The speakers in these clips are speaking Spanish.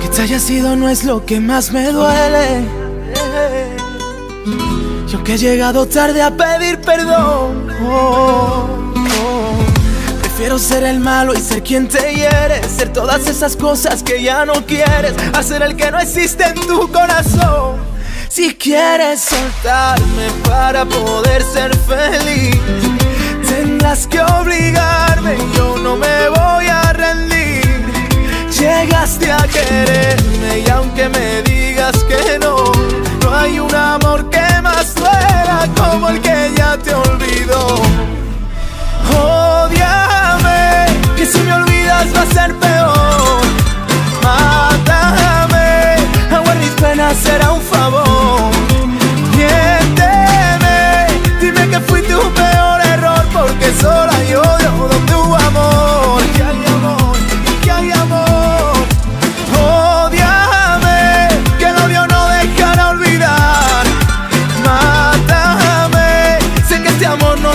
Que te haya sido no es lo que más me duele. Yo que he llegado tarde a pedir perdón. Prefiero ser el malo y ser quien te hiere. Ser todas esas cosas que ya no quieres. Hacer el que no existe en tu corazón. Si quieres soltarme para poder ser feliz, tendrás que obligarme. Yo no me voy a rendir. Llegaste a quererme y aunque me digas que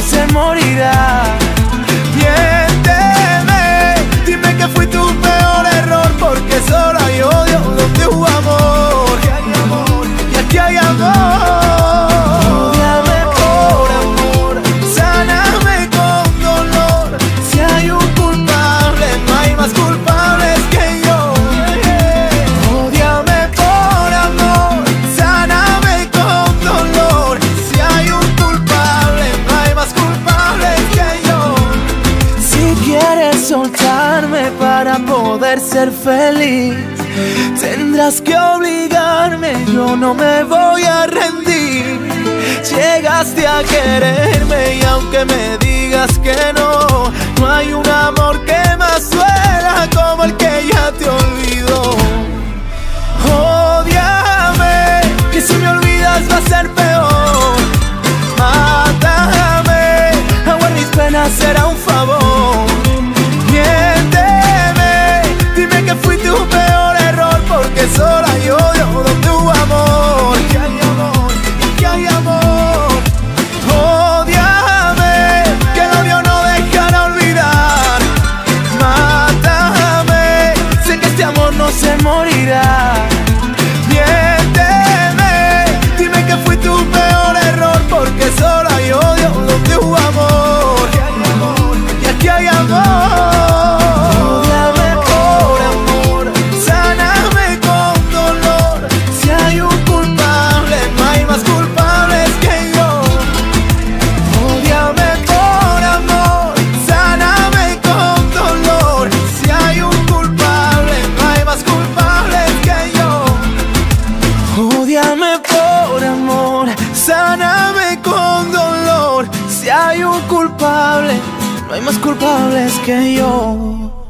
se morirá. Soltarme para poder ser feliz, tendrás que obligarme, yo no me voy a rendir. Llegaste a quererme y aunque me digas que no, no hay un amor que más duela como el que ya te olvidó. Odiame, que si me olvidas va a ser peor. Mátame, aguar mis penas será culpable, no hay más culpables que yo.